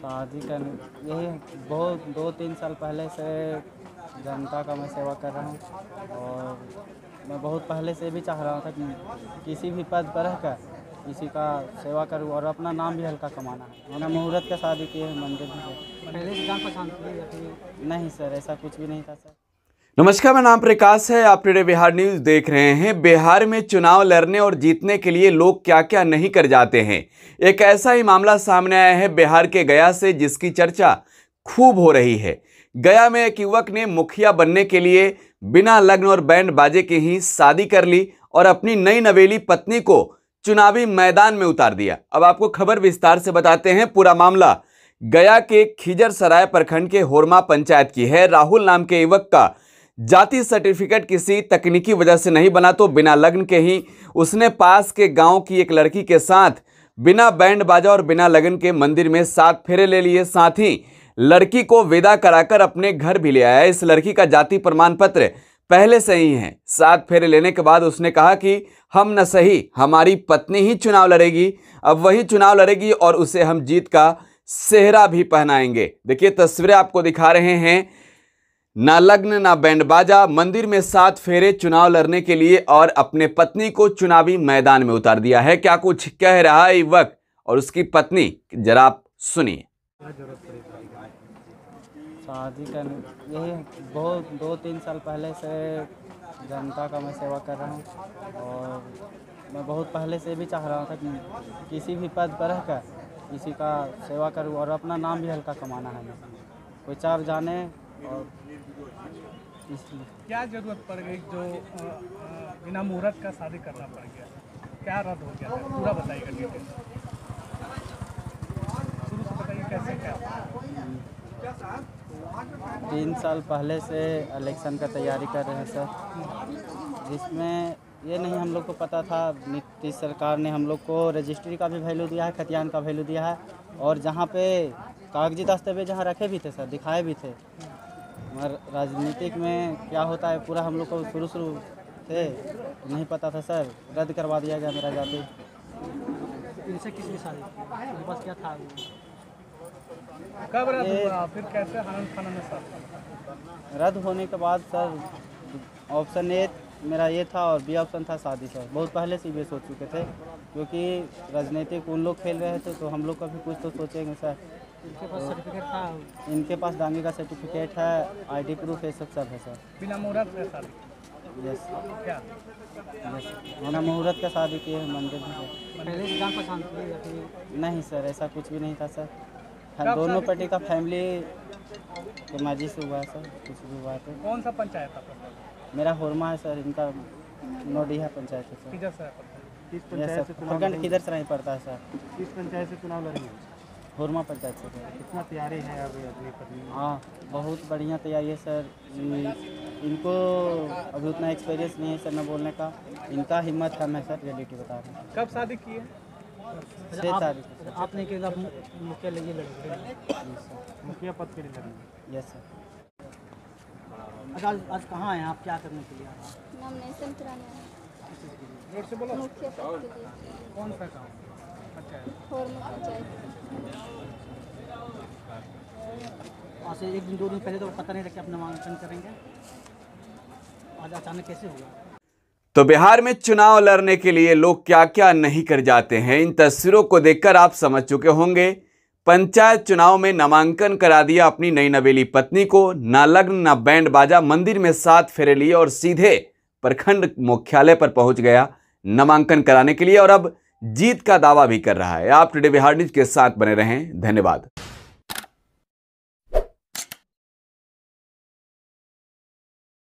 शादी कर यही बहुत दो तीन साल पहले से जनता का मैं सेवा कर रहा हूँ और मैं बहुत पहले से भी चाह रहा था कि किसी भी पद पर रहकर किसी का सेवा करूँ और अपना नाम भी हल्का कमाना है। मैंने मुहूर्त का शादी की है मंदिर में। पहले से जान पहचान नहीं सर ऐसा कुछ भी नहीं था सर। नमस्कार, मेरा नाम प्रकाश है। आप टुडे बिहार न्यूज़ देख रहे हैं। बिहार में चुनाव लड़ने और जीतने के लिए लोग क्या क्या नहीं कर जाते हैं। एक ऐसा ही मामला सामने आया है बिहार के गया से, जिसकी चर्चा खूब हो रही है। गया में एक युवक ने मुखिया बनने के लिए बिना लग्न और बैंड बाजे के ही शादी कर ली और अपनी नई नवेली पत्नी को चुनावी मैदान में उतार दिया। अब आपको खबर विस्तार से बताते हैं पूरा मामला। गया के खिजर सराय प्रखंड के होरमा पंचायत की है। राहुल नाम के युवक का जाति सर्टिफिकेट किसी तकनीकी वजह से नहीं बना तो बिना लग्न के ही उसने पास के गाँव की एक लड़की के साथ बिना बैंड बाजा और बिना लगन के मंदिर में सात फेरे ले लिए। साथ ही लड़की को विदा कराकर अपने घर भी ले आया। इस लड़की का जाति प्रमाण पत्र पहले से ही है। सात फेरे लेने के बाद उसने कहा कि हम न सही, हमारी पत्नी ही चुनाव लड़ेगी। अब वही चुनाव लड़ेगी और उसे हम जीत का सेहरा भी पहनाएँगे। देखिए, तस्वीरें आपको दिखा रहे हैं। ना लग्न, ना बैंड बाजा मंदिर में सात फेरे चुनाव लड़ने के लिए और अपने पत्नी को चुनावी मैदान में उतार दिया है। क्या कुछ कह रहा है युवक? और उसकी पत्नी, जरा आप सुनिए। शादी कर यही बहुत, दो तीन साल पहले से जनता का मैं सेवा कर रहा हूँ और मैं बहुत पहले से भी चाह रहा था कि किसी भी पद पर रहकर किसी का सेवा करूँ और अपना नाम भी हल्का कमाना है। मुझे कोई चार जाने और क्या ज़रूरत पड़ गई जो बिना मुहूर्त का शादी करना पड़ गया? क्या रद्द हो गया? पूरा बताइएगा शुरू से बताइए कैसे क्या? तीन साल पहले से इलेक्शन का तैयारी कर रहे हैं सर। जिसमें ये नहीं हम लोग को पता था नीतीश सरकार ने हम लोग को रजिस्ट्री का भी वैल्यू दिया है, खतियान का वैल्यू दिया है, और जहाँ पे कागज़ी दस्तावेज़ जहाँ रखे भी थे सर, दिखाए भी थे राजनीतिक में क्या होता है पूरा हम लोग को शुरू शुरू थे नहीं पता था सर। रद्द करवा दिया गया मेरा जाति। इनसे शादी? पास क्या था? कब रद्द हुआ? फिर कैसे खाना में शादी रद्द होने के बाद सर ऑप्शन ए मेरा ये था और बी ऑप्शन था शादी सर। बहुत पहले से ये सोच चुके थे क्योंकि राजनीतिक उन लोग खेल रहे थे तो हम लोग का भी कुछ तो सोचेंगे सर। इनके पास सर्टिफिकेट था। इनके पास दांगी का सर्टिफिकेट है आईडी प्रूफ ये सब सब है सर। बिना मुहूर्त का शादी? यस क्या? यस मैंने मुहूर्त का शादी किए हैं मंदिर में। पहले से जान पहचान थी। नहीं सर ऐसा कुछ भी नहीं था सर। दोनों पार्टी का फैमिली के मर्ज़ी से हुआ है सर कुछ भी हुआ है तो। कौन सा पंचायत आपका? मेरा होरमा है सर इनका नोडिया पंचायत है सर। किधर से है पता किस पंचायत से चुनाव किधर से नहीं पड़ता है सर। किस पंचायत से चुनाव लड़ेंगे होरमा पंचायत से। सर कितना तैयारी है अभी अपनी पत्नी? हाँ बहुत बढ़िया तैयारी है सर। इनको अभी उतना एक्सपीरियंस नहीं है सर न बोलने का। इनका हिम्मत कम है सर रियलिटी बता रहे हैं। कब शादी की है? छः तारीख आपने के मुखिया लगी लड़के? मुखिया पद के लिए लड़ेंगे यस सर अच्छा आज आज कहाँ हैं आप? क्या करने के लिए आए नॉमिनेशन कराने ज़ोर से बोलो। मुखिया पद के लिए। कौन सा काम पंचायत। आज से एक दिन, दो दिन पहले तो पता नहीं था कि नामांकन करेंगे। आज अचानक कैसे हुआ? तो बिहार में चुनाव लड़ने के लिए लोग क्या क्या नहीं कर जाते हैं, इन तस्वीरों को देखकर आप समझ चुके होंगे। पंचायत चुनाव में नामांकन करा दिया अपनी नई नवेली पत्नी को, ना लग्न, ना बैंड बाजा, मंदिर में सात फेरे लिए और सीधे प्रखंड मुख्यालय पर पहुँच गया नामांकन कराने के लिए। और अब जीत का दावा भी कर रहा है। आप टुडे बिहार न्यूज़ के साथ बने रहें। धन्यवाद।